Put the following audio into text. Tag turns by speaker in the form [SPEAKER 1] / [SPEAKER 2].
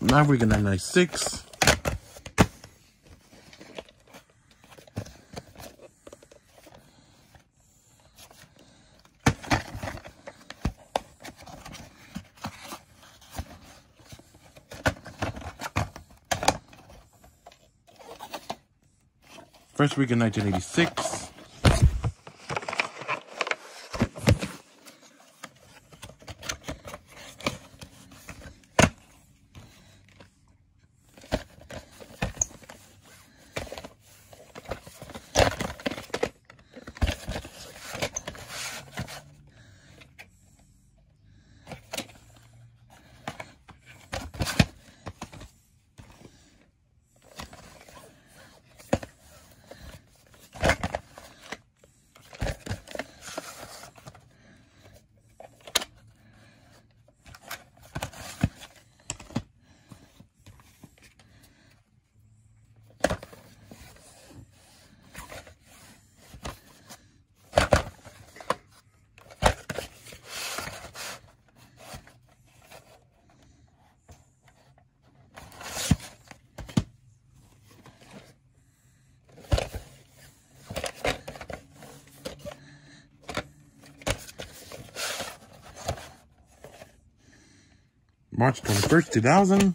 [SPEAKER 1] Maverick in 996. First week in 1986. March 21st, 2000.